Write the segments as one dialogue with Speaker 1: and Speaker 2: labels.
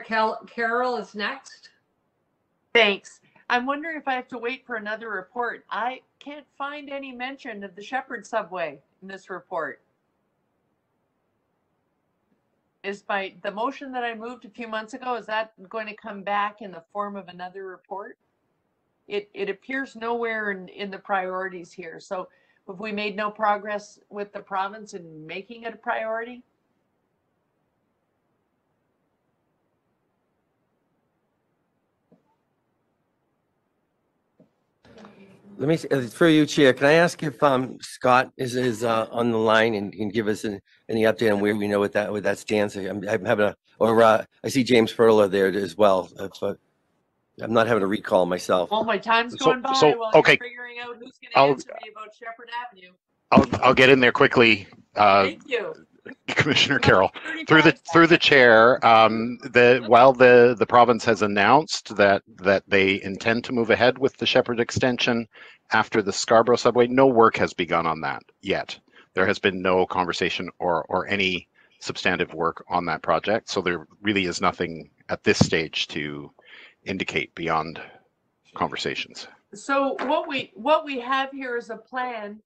Speaker 1: Commissioner Cal- Carroll is next.
Speaker 2: Thanks. I'm wondering if I have to wait for another report. I can't find any mention of the Sheppard subway in this report. Is by the motion that I moved a few months ago, is that going to come back in the form of another report? It, it appears nowhere in, in the priorities here. So have we made no progress with the province in making it a priority?
Speaker 3: Let me, uh, through you, Chair, can I ask if um, Scott is, is uh, on the line and can give us an- any update on where we know what that, where that stands? I'm I'm having a, or uh, I see James Furler there as well. if, uh, I'm not having a recall myself.
Speaker 2: Well, my time's
Speaker 4: So-
Speaker 2: going by
Speaker 4: so,
Speaker 2: while you're
Speaker 4: okay.
Speaker 2: figuring out who's
Speaker 4: I'll-
Speaker 2: gonna answer me about Sheppard Avenue.
Speaker 4: I'll, I'll get in there quickly, uh,
Speaker 2: Thank you.
Speaker 4: Commissioner Carroll. Through the, through the chair, um, the, while the, the province has announced that, that they intend to move ahead with the Sheppard extension after the Scarborough subway, no work has begun on that yet. There has been no conversation or, or any substantive work on that project. So there really is nothing at this stage to indicate beyond conversations.
Speaker 2: So what we, what we have here is a plan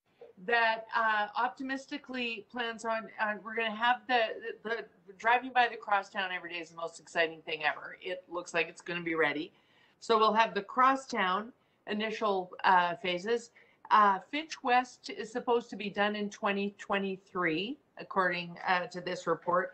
Speaker 2: that uh, optimistically plans on, uh, we're gonna have the, the, the driving by the crosstown every day is the most exciting thing ever. It looks like it's gonna be ready. So we'll have the crosstown initial uh, phases. Uh, Finch West is supposed to be done in 2023, according uh, to this report,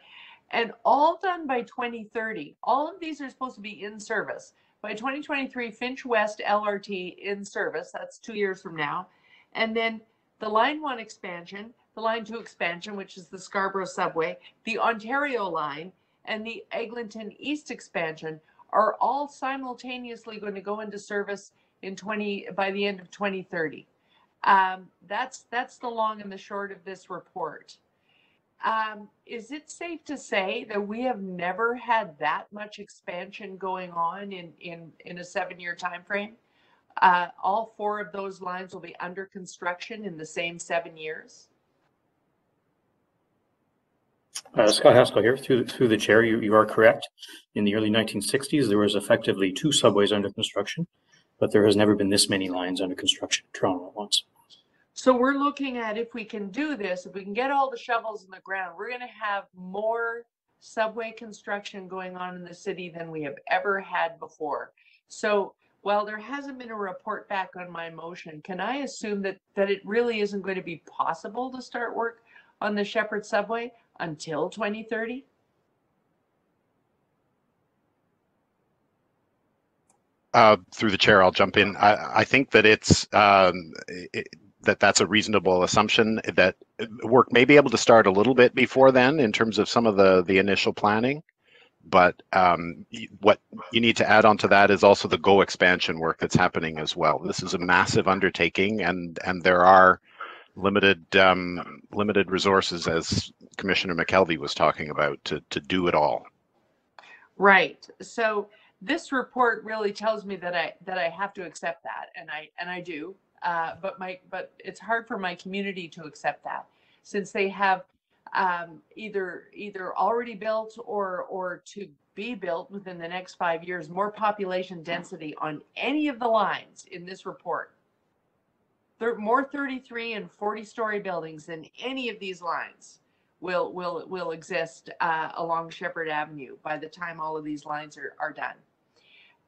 Speaker 2: and all done by 2030. All of these are supposed to be in service. By 2023, Finch West LRT in service, that's two years from now. And then the Line 1 expansion, the Line 2 expansion, which is the Scarborough subway, the Ontario line, and the Eglinton East expansion are all simultaneously going to go into service in 20 by the end of 2030. Um, that's that's the long and the short of this report. Um, is it safe to say that we have never had that much expansion going on in in in a seven-year time frame? Uh, all four of those lines will be under construction in the same seven years.
Speaker 5: Uh, Scott Haskell here, through, through the chair, you, you are correct. In the early 1960s, there was effectively two subways under construction, but there has never been this many lines under construction in Toronto at once.
Speaker 2: So we're looking at if we can do this, if we can get all the shovels in the ground, we're going to have more subway construction going on in the city than we have ever had before. So while there hasn't been a report back on my motion, can I assume that that it really isn't going to be possible to start work on the Sheppard subway until 2030?
Speaker 4: Uh, through the chair, I'll jump in. I, I think that it's um, it, that that's a reasonable assumption. That work may be able to start a little bit before then in terms of some of the the initial planning, but um, what you need to add on to that is also the Go expansion work that's happening as well. This is a massive undertaking, and and there are limited um, limited resources, as Commissioner McKelvie was talking about, to to do it all.
Speaker 2: Right. So this report really tells me that I that I have to accept that, and I and I do. Uh, but my but it's hard for my community to accept that since they have um, either either already built or or to be built within the next five years more population density on any of the lines in this report. There more 33 and 40 story buildings than any of these lines will will will exist uh, along Sheppard Avenue by the time all of these lines are are done.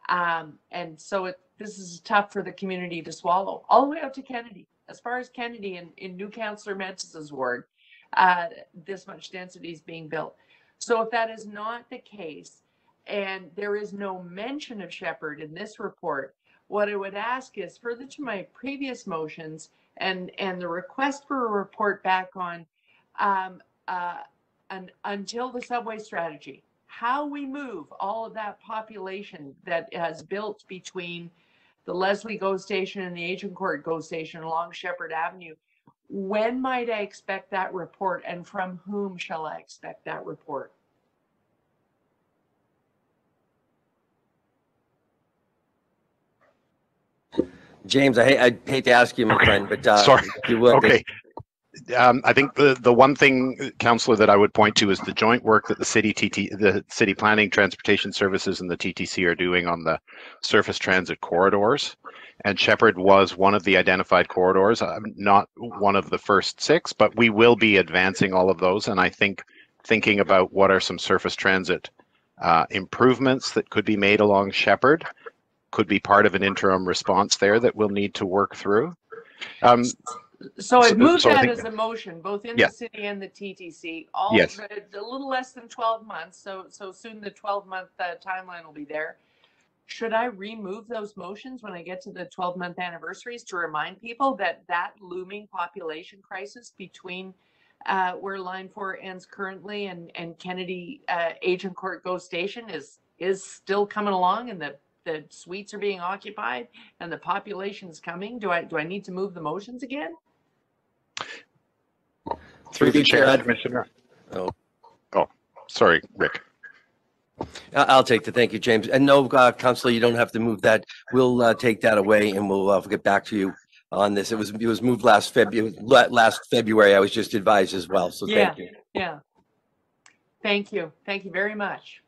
Speaker 2: Um, and so it this is tough for the community to swallow, all the way out to Kennedy. As far as Kennedy in, in New Councillor Mantas's ward, uh, this much density is being built. So if that is not the case, and there is no mention of Sheppard in this report, what I would ask is further to my previous motions and and the request for a report back on um, uh, an, until the subway strategy, how we move all of that population that has built between the Leslie GO station and the Agincourt GO station along Sheppard Avenue. When might I expect that report and from whom shall I expect that report?
Speaker 3: James, I hate, I hate to ask you, my friend, but uh,
Speaker 4: Sorry.
Speaker 3: you would,
Speaker 4: Okay. Um, I think the, the one thing, Counselor, that I would point to is the joint work that the city TT, the city planning, transportation services and the TTC are doing on the surface transit corridors. And Sheppard was one of the identified corridors, I'm not one of the first six, but we will be advancing all of those. And I think thinking about what are some surface transit uh, improvements that could be made along Sheppard could be part of an interim response there that we'll need to work through. Um,
Speaker 2: So I
Speaker 4: So-
Speaker 2: moved
Speaker 4: so I
Speaker 2: that
Speaker 4: think-
Speaker 2: as a motion, both in
Speaker 4: Yeah.
Speaker 2: the city and the TTC, all,
Speaker 4: Yes.
Speaker 2: a little less than twelve months, so, so soon the twelve month uh, timeline will be there. Should I remove those motions when I get to the twelve month anniversaries to remind people that that looming population crisis between uh, where line four ends currently and, and Kennedy uh, Agincourt Go Station is, is still coming along and the, the suites are being occupied and the population's coming? Do I, do I need to move the motions again?
Speaker 3: Through the chair,
Speaker 4: Commissioner.
Speaker 3: Oh.
Speaker 4: Oh, sorry, Rick.
Speaker 3: I- I'll take the, thank you, James. And no, uh, Counselor, you don't have to move that. We'll, uh, take that away and we'll, uh, get back to you on this. It was, it was moved last February, last February. I was just advised as well, so
Speaker 2: Yeah.
Speaker 3: thank you.
Speaker 2: Yeah. Thank you. Thank you very much.